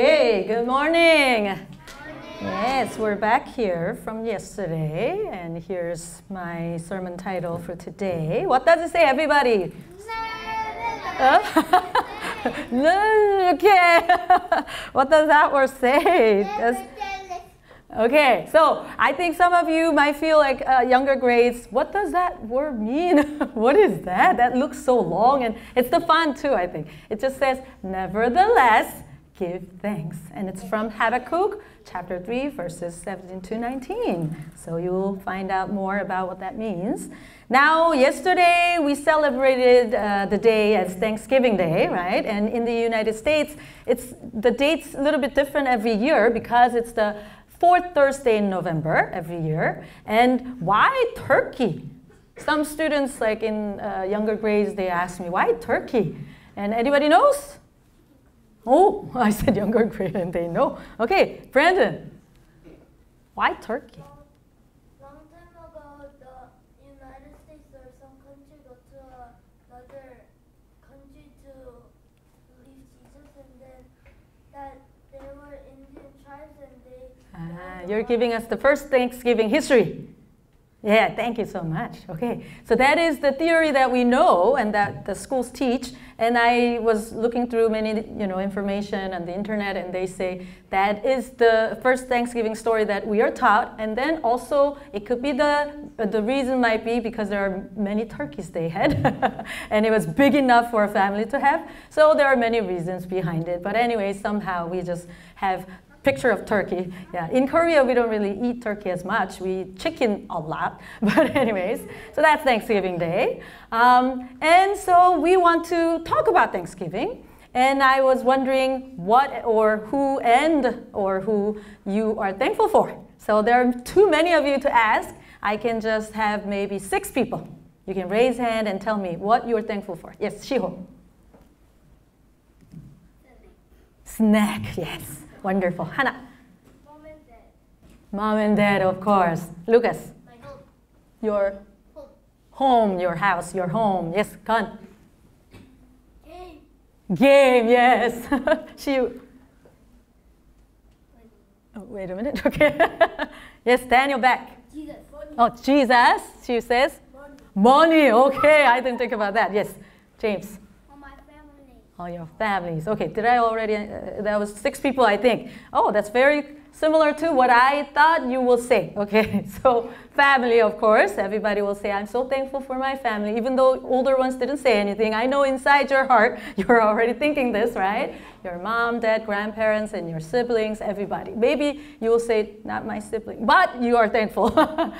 Okay, good morning. Yes, we're back here from yesterday, and here's my sermon title for today. What does it say, everybody? Okay. what does that word say? Okay, so I think some of you might feel like uh, younger grades. What does that word mean? what is that? That looks so long, and it's the fun too. I think it just says, "Nevertheless, give thanks," and it's from Habakkuk chapter three, verses seventeen to nineteen. So you'll find out more about what that means. Now, yesterday we celebrated uh, the day as Thanksgiving Day, right? And in the United States, it's the date's a little bit different every year because it's the fourth Thursday in November every year. And why turkey? Some students, like in uh, younger grades, they ask me, why turkey? And anybody knows? Oh, I said younger grade and they know. Okay, Brandon, why turkey? Long time ago, the United States or some country go to another country to believe Jesus, and then that they were Indian tribes, and they. Ah, you're giving us the first Thanksgiving history. Yeah, thank you so much. Okay, so that is the theory that we know and that the schools teach. And I was looking through many, you know, information on the internet, and they say that is the first Thanksgiving story that we are taught. And then also, it could be the the reason might be because there are many turkeys they had, and it was big enough for a family to have. So there are many reasons behind it. But anyway, somehow we just have picture of turkey. Yeah, in Korea we don't really eat turkey as much. We eat chicken a lot. But anyways, so that's Thanksgiving Day, um, and so we want to talk about Thanksgiving. And I was wondering what or who and or who you are thankful for. So there are too many of you to ask. I can just have maybe six people. You can raise hand and tell me what you're thankful for. Yes, Shiho. Snack, yes. Wonderful. Hannah. Mom and dad. Mom and dad, of course. Lucas. My home. Your Home. home, your house, your home. Yes, Gun. Game. Game, yes. Shiu. Oh, wait a minute. Okay. yes, Daniel back. Jesus. Money. Oh, Jesus. She says. Money. Money. Okay, I didn't think about that. Yes, James. All your families. Okay, did I already? Uh, that was six people, I think. Oh, that's very similar to what I thought you will say. Okay, so family, of course. Everybody will say, I'm so thankful for my family. Even though older ones didn't say anything, I know inside your heart you're already thinking this, right? Your mom, dad, grandparents, and your siblings, everybody. Maybe you will say, not my sibling, but you are thankful.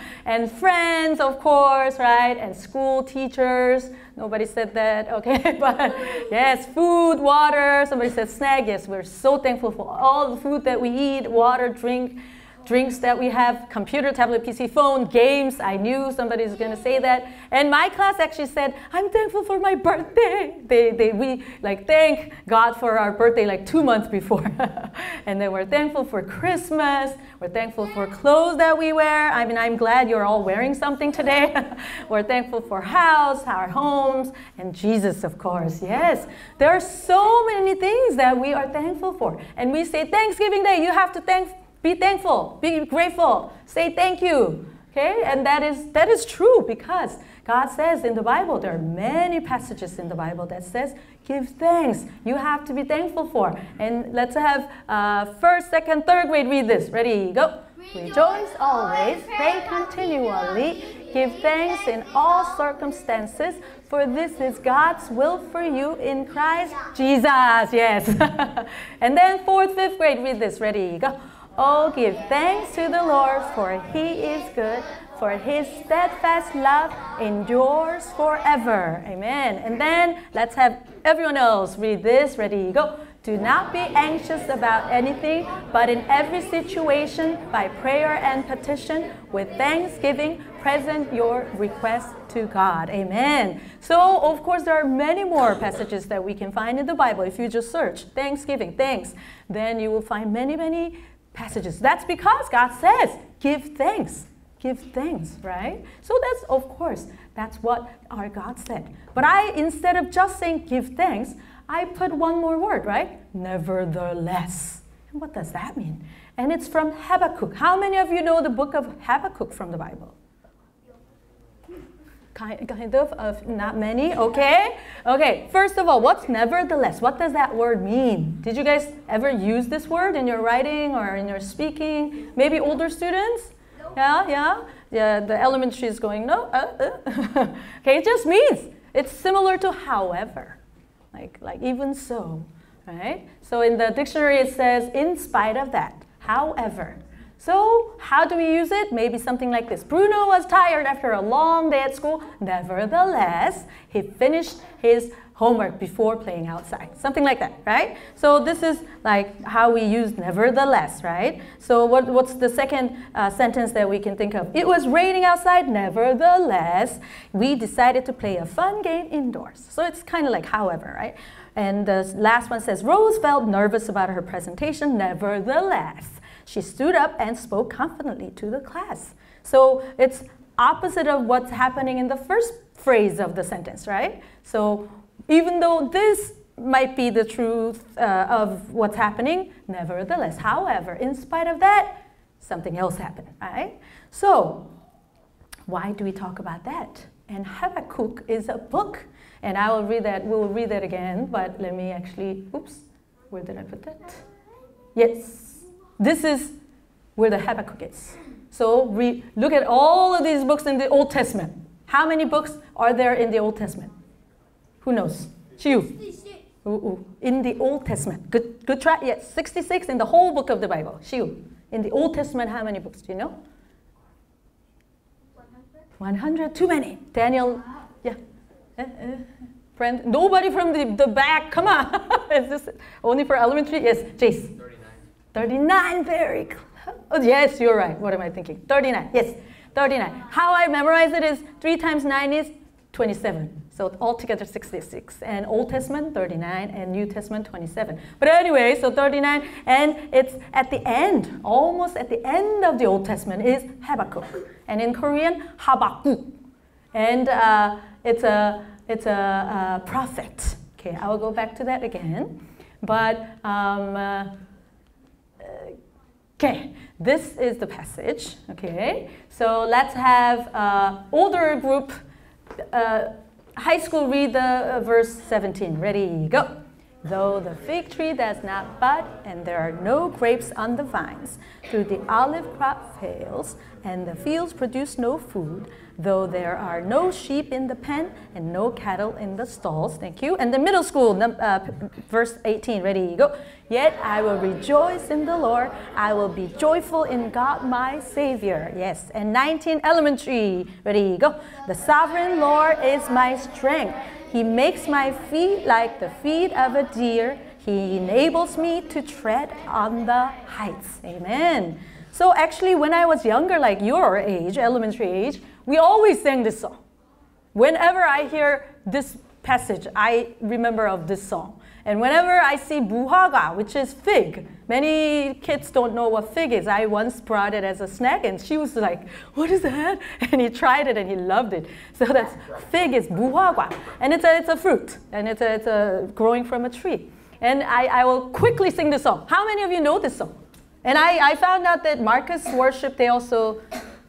and friends, of course, right? And school teachers. Nobody said that, okay? but yes, food, water. Somebody said snack. Yes, we're so thankful for all the food that we eat, water, drink, drinks that we have, computer, tablet, PC, phone, games. I knew somebody's going to say that. And my class actually said, I'm thankful for my birthday. They, they, we like thank God for our birthday like two months before. and then we're thankful for Christmas. We're thankful for clothes that we wear. I mean, I'm glad you're all wearing something today. we're thankful for house, our homes, and Jesus, of course. Yes, there are so many things that we are thankful for. And we say Thanksgiving Day, you have to thank be thankful, be grateful, say thank you. Okay? And that is that is true because God says in the Bible, there are many passages in the Bible that says, give thanks. You have to be thankful for. And let's have uh, first, second, third grade read this. Ready, go. Rejoice always, pray continually, give thanks in all circumstances, for this is God's will for you in Christ Jesus. Yes. and then fourth, fifth grade, read this. Ready, go. Oh, give thanks to the Lord, for he is good, for his steadfast love endures forever. Amen. And then let's have everyone else read this. Ready, go. Do not be anxious about anything, but in every situation, by prayer and petition, with thanksgiving, present your request to God. Amen. So, of course, there are many more passages that we can find in the Bible. If you just search thanksgiving, thanks, then you will find many, many passages. That's because God says, give thanks. Give thanks, right? So that's, of course, that's what our God said. But I, instead of just saying give thanks, I put one more word, right? Nevertheless. And what does that mean? And it's from Habakkuk. How many of you know the book of Habakkuk from the Bible? Kind, kind of, of not many, okay? Okay, first of all, what's nevertheless? What does that word mean? Did you guys ever use this word in your writing or in your speaking? Maybe older students? Yeah, yeah. Yeah, the elementary is going, no. Uh, uh. okay, it just means it's similar to however, like, like even so, right? So in the dictionary it says, in spite of that, however. So how do we use it? Maybe something like this. Bruno was tired after a long day at school. Nevertheless, he finished his homework before playing outside. Something like that, right? So this is like how we use nevertheless, right? So what, what's the second uh, sentence that we can think of? It was raining outside, nevertheless, we decided to play a fun game indoors. So it's kind of like however, right? And the last one says, Rose felt nervous about her presentation, nevertheless. She stood up and spoke confidently to the class. So it's opposite of what's happening in the first phrase of the sentence, right? So even though this might be the truth uh, of what's happening, nevertheless, however, in spite of that, something else happened, right? So, why do we talk about that? And Habakkuk is a book, and I will read that, we'll read that again, but let me actually, oops, where did I put that? Yes, this is where the Habakkuk is. So, we look at all of these books in the Old Testament. How many books are there in the Old Testament? Who knows? You. Ooh, ooh. In the Old Testament. Good, good try. Yes, 66 in the whole book of the Bible. Shiu. In the Old Testament, how many books do you know? 100. 100. Too many. Daniel. Yeah. Uh, uh, friend. Nobody from the, the back. Come on. Is this only for elementary? Yes. Jace. 39. 39. Very close. Yes, you're right. What am I thinking? 39. Yes. 39. How I memorize it is 3 times 9 is 27. So altogether 66. And Old Testament 39 and New Testament 27. But anyway, so 39 and it's at the end, almost at the end of the Old Testament is Habakkuk. And in Korean, Habakkuk. And uh, it's a, it's a, a, prophet. Okay, I will go back to that again. But um, uh, Okay, this is the passage. Okay, so let's have uh, older group uh, high school read the uh, verse 17. Ready, go. Though the fig tree does not bud and there are no grapes on the vines, though the olive crop fails and the fields produce no food, though there are no sheep in the pen and no cattle in the stalls. Thank you. And the middle school, uh, verse 18. Ready, go. Yet I will rejoice in the Lord. I will be joyful in God my Savior. Yes. And 19, elementary. Ready, go. The sovereign Lord is my strength. He makes my feet like the feet of a deer. He enables me to tread on the heights. Amen. So actually, when I was younger, like your age, elementary age, we always sang this song. Whenever I hear this passage, I remember of this song. And whenever I see buhaga, which is fig, many kids don't know what fig is. I once brought it as a snack, and she was like, "What is that?" And he tried it, and he loved it. So that's fig is buhaga, and it's a it's a fruit, and it's a it's a growing from a tree. And I, I will quickly sing this song. How many of you know this song? And I, I found out that Marcus Worship, they also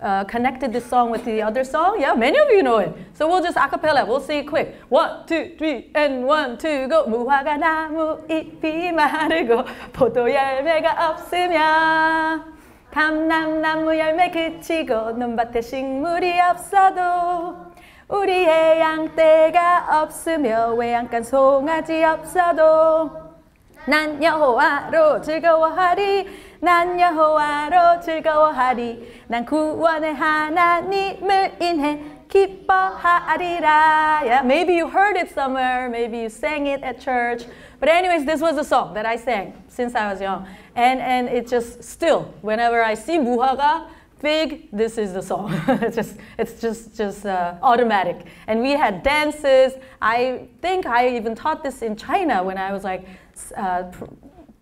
uh, connected this song with the other song. Yeah, many of you know it. So we'll just acapella. We'll it quick. One, two, three, and one, two, go. 무화과 나무 잎이 마르고 포도 열매가 없으며 감람나무 열매 그치고 논밭에 식물이 없어도 우리의 양떼가 없으며 외양간 송아지 없어도 난 여호와로 즐거워하리 난 여호와로 즐거워하리 난 구원의 하나님을 인해 기뻐하리라. Yeah, maybe you heard it somewhere, maybe you sang it at church. But anyways, this was a song that I sang since I was young. And and it just still whenever I see 무화과 fig, this is the song. it's just it's just just uh, automatic. And we had dances. I think I even taught this in China when I was like uh,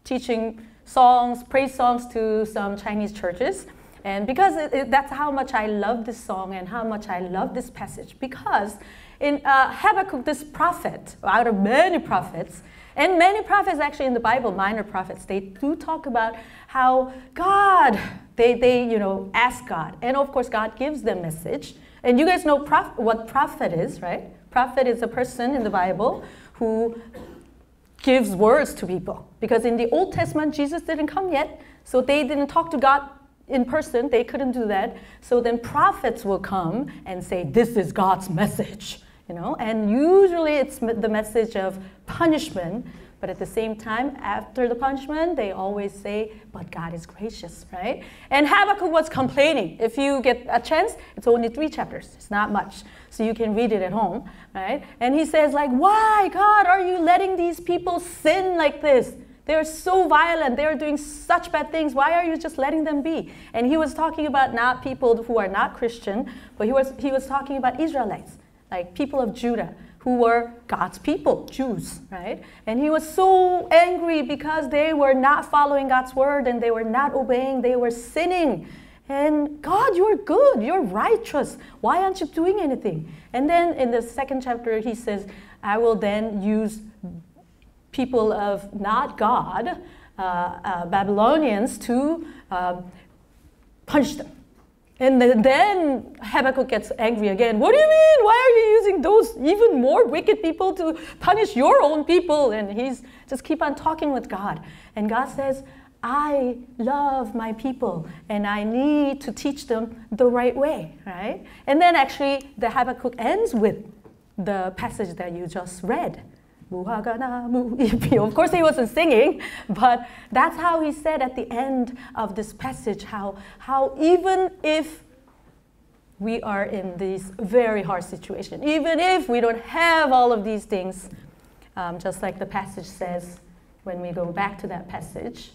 teaching songs, praise songs to some Chinese churches. And because it, it, that's how much I love this song and how much I love this passage. Because in uh, Habakkuk, this prophet, out of many prophets, and many prophets actually in the Bible, minor prophets, they do talk about how God, they, they you know, ask God. And of course, God gives them message. And you guys know prof- what prophet is, right? Prophet is a person in the Bible who gives words to people. Because in the Old Testament, Jesus didn't come yet, so they didn't talk to God in person. They couldn't do that. So then prophets will come and say, This is God's message. You know, and usually it's the message of punishment, but at the same time, after the punishment, they always say, but God is gracious, right? And Habakkuk was complaining. If you get a chance, it's only three chapters. It's not much. So you can read it at home, right? And he says, like, why, God, are you letting these people sin like this? They're so violent. They're doing such bad things. Why are you just letting them be? And he was talking about not people who are not Christian, but he was, he was talking about Israelites, like people of Judah who were God's people, Jews, right? And he was so angry because they were not following God's word and they were not obeying, they were sinning. And God, you're good, you're righteous. Why aren't you doing anything? And then in the second chapter, he says, I will then use people of not God, uh, uh, Babylonians, to um, punish them. And then Habakkuk gets angry again. What do you mean? Why are you using those even more wicked people to punish your own people? And he's just keep on talking with God. And God says, I love my people and I need to teach them the right way, right? And then actually the Habakkuk ends with the passage that you just read. Of course, he wasn't singing, but that's how he said at the end of this passage how, how even if we are in this very hard situation, even if we don't have all of these things, um, just like the passage says when we go back to that passage.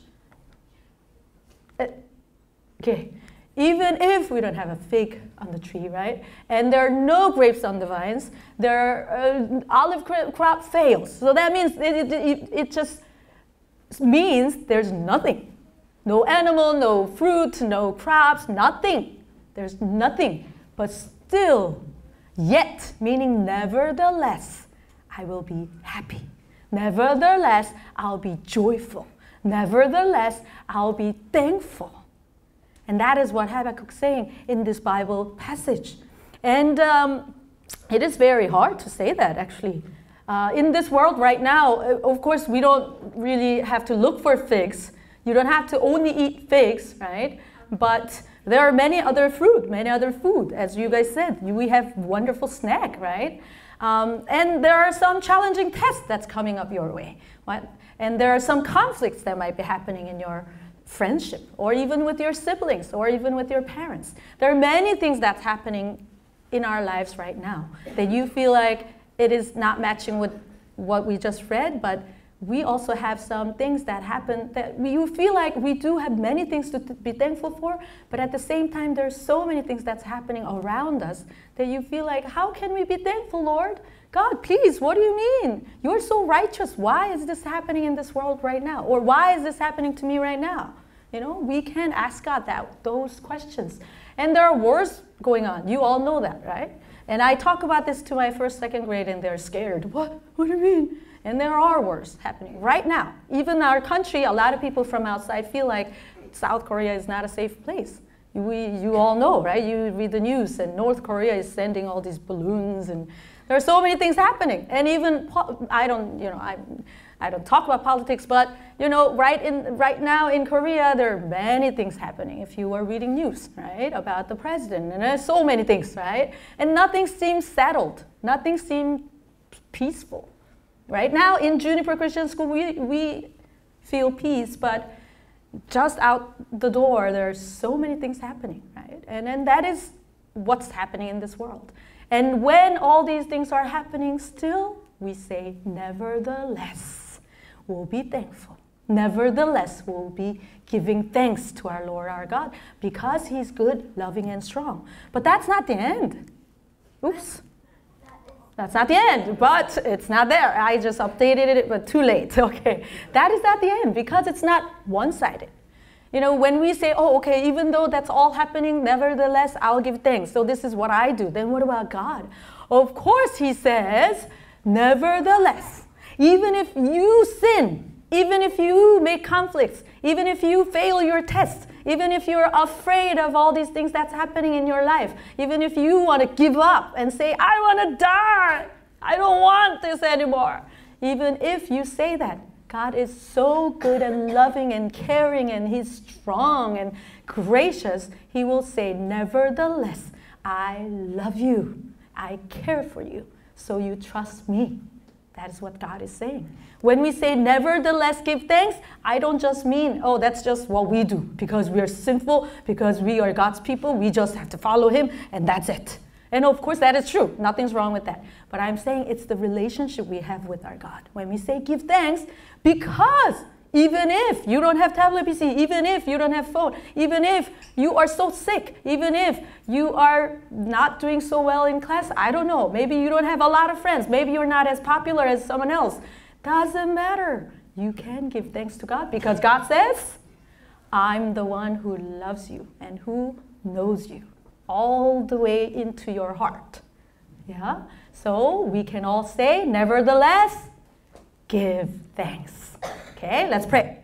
Uh, okay, even if we don't have a fig on the tree, right? And there are no grapes on the vines, their uh, olive crop fails. So that means it, it, it just means there's nothing. No animal, no fruit, no crops, nothing. There's nothing. But still, yet, meaning nevertheless, I will be happy. Nevertheless, I'll be joyful. Nevertheless, I'll be thankful. And that is what Habakkuk's saying in this Bible passage. And um, it is very hard to say that, actually. Uh, in this world right now, uh, of course, we don't really have to look for figs. You don't have to only eat figs, right? But there are many other fruit, many other food. As you guys said, we have wonderful snack, right? Um, and there are some challenging tests that's coming up your way. What? And there are some conflicts that might be happening in your friendship or even with your siblings or even with your parents. There are many things that's happening in our lives right now that you feel like it is not matching with what we just read, but we also have some things that happen that we, you feel like we do have many things to be thankful for, but at the same time, there's so many things that's happening around us that you feel like, how can we be thankful, Lord? God, please, what do you mean? You're so righteous. Why is this happening in this world right now? Or why is this happening to me right now? You know, we can ask God that those questions. And there are wars going on. You all know that, right? And I talk about this to my first, second grade, and they're scared. What? What do you mean? And there are wars happening right now. Even our country, a lot of people from outside feel like South Korea is not a safe place. We, you all know, right? You read the news, and North Korea is sending all these balloons, and there are so many things happening. And even I don't, you know, I I don't talk about politics, but you know, right in right now in Korea, there are many things happening. If you are reading news, right, about the president, and there's so many things, right, and nothing seems settled. Nothing seems peaceful. Right now in Juniper Christian School, we we feel peace, but just out the door, there are so many things happening, right, and and that is what's happening in this world. And when all these things are happening, still we say, nevertheless we'll be thankful. Nevertheless, we'll be giving thanks to our Lord our God because He's good, loving, and strong. But that's not the end. Oops. That's not the end, but it's not there. I just updated it, but too late. Okay. That is not the end because it's not one sided. You know, when we say, oh, okay, even though that's all happening, nevertheless, I'll give thanks. So this is what I do. Then what about God? Of course, He says, nevertheless, even if you sin, even if you make conflicts, even if you fail your tests, even if you're afraid of all these things that's happening in your life, even if you want to give up and say, I want to die, I don't want this anymore, even if you say that, God is so good and loving and caring and He's strong and gracious, He will say, Nevertheless, I love you. I care for you. So you trust me. That is what God is saying. When we say nevertheless give thanks, I don't just mean, oh, that's just what we do because we are sinful, because we are God's people, we just have to follow Him, and that's it. And of course, that is true. Nothing's wrong with that. But I'm saying it's the relationship we have with our God. When we say give thanks, because even if you don't have tablet PC, even if you don't have phone, even if you are so sick, even if you are not doing so well in class, I don't know, maybe you don't have a lot of friends, maybe you're not as popular as someone else. Doesn't matter. You can give thanks to God because God says, I'm the one who loves you and who knows you all the way into your heart. Yeah? So we can all say, nevertheless, give thanks. Okay, let's pray.